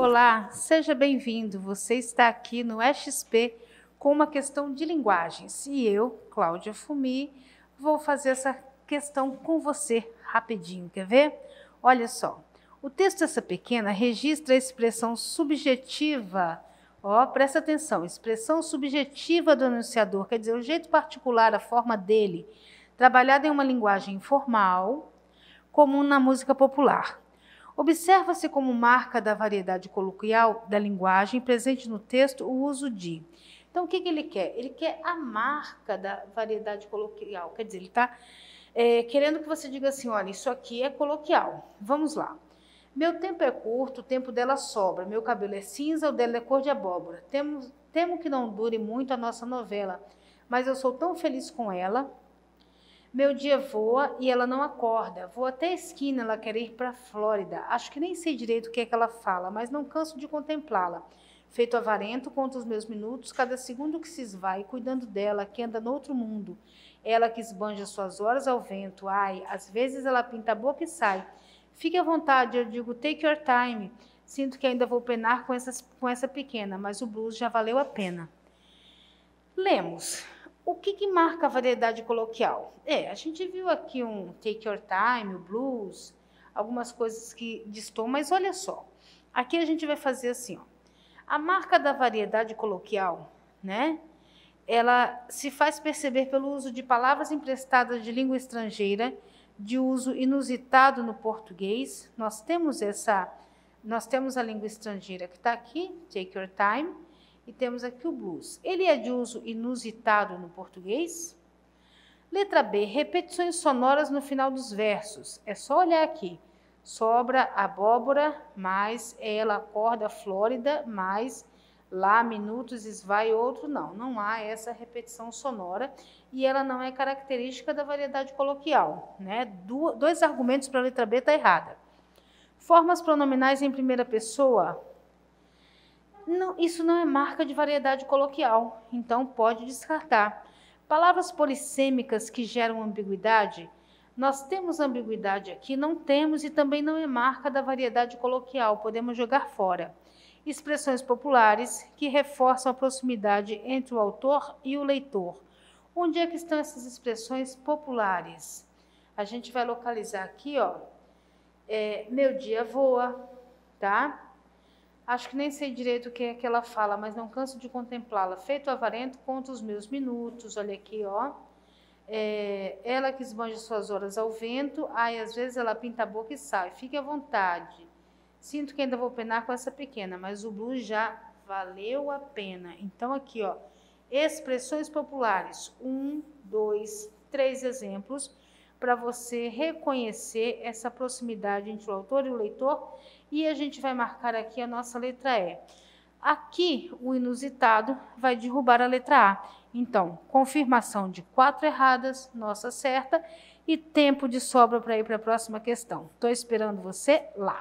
Olá, seja bem-vindo. Você está aqui no XP com uma questão de linguagens e eu, Cláudia Fumi, vou fazer essa questão com você rapidinho. Quer ver? Olha só. O texto dessa pequena registra a expressão subjetiva. Ó, presta atenção, expressão subjetiva do enunciador, quer dizer, o jeito particular, a forma dele, trabalhada em uma linguagem informal, comum na música popular. Observa-se como marca da variedade coloquial da linguagem presente no texto o uso de. Então, o que, que ele quer? Ele quer a marca da variedade coloquial. Quer dizer, ele está é, querendo que você diga assim: olha, isso aqui é coloquial. Vamos lá. Meu tempo é curto, o tempo dela sobra. Meu cabelo é cinza, o dela é cor de abóbora. Temo, temo que não dure muito a nossa novela, mas eu sou tão feliz com ela meu dia voa e ela não acorda. Vou até a esquina, ela quer ir para a Flórida. Acho que nem sei direito o que é que ela fala, mas não canso de contemplá-la. Feito avarento, conto os meus minutos, cada segundo que se esvai, cuidando dela, que anda no outro mundo. Ela que esbanja suas horas ao vento. Ai, às vezes ela pinta a boca e sai. Fique à vontade, eu digo, take your time. Sinto que ainda vou penar com, essas, com essa pequena, mas o blues já valeu a pena. Lemos. O que, que, marca a variedade coloquial? É, a gente viu aqui um Take Your Time, o blues, algumas coisas que distou, mas olha só. Aqui a gente vai fazer assim, ó. A marca da variedade coloquial, né? Ela se faz perceber pelo uso de palavras emprestadas de língua estrangeira, de uso inusitado no português. Nós temos essa, nós temos a língua estrangeira que está aqui, Take Your Time e temos aqui o blues. Ele é de uso inusitado no português? Letra B, repetições sonoras no final dos versos. É só olhar aqui. Sobra abóbora, mais ela acorda Flórida, mais lá minutos esvai outro. Não, não há essa repetição sonora e ela não é característica da variedade coloquial. Né? Do, dois argumentos para a letra B está errada. Formas pronominais em primeira pessoa, não, isso não é marca de variedade coloquial, então pode descartar. Palavras polissêmicas que geram ambiguidade, nós temos ambiguidade aqui, não temos e também não é marca da variedade coloquial, podemos jogar fora. Expressões populares que reforçam a proximidade entre o autor e o leitor. Onde é que estão essas expressões populares? A gente vai localizar aqui, ó. É, meu dia voa, tá? Acho que nem sei direito o que é que ela fala, mas não canso de contemplá-la. Feito avarento, conta os meus minutos. Olha aqui, ó. É, ela que esbanja suas horas ao vento. Ai, às vezes ela pinta a boca e sai. Fique à vontade. Sinto que ainda vou penar com essa pequena, mas o blues já valeu a pena. Então, aqui, ó. Expressões populares. Um, dois, três exemplos para você reconhecer essa proximidade entre o autor e o leitor e a gente vai marcar aqui a nossa letra E. Aqui, o inusitado vai derrubar a letra A. Então, confirmação de quatro erradas, nossa certa, e tempo de sobra para ir para a próxima questão. Estou esperando você lá.